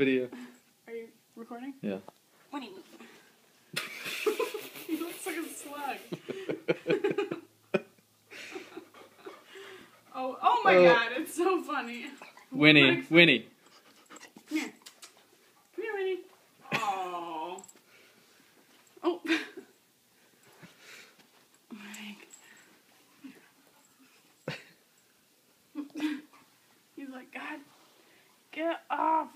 video. Are you recording? Yeah. When Winnie. he looks like a slug. oh, oh my uh, god, it's so funny. Winnie, Like- Winnie. Come here. Come here, Winnie. Oh. Oh. He's like, God, get off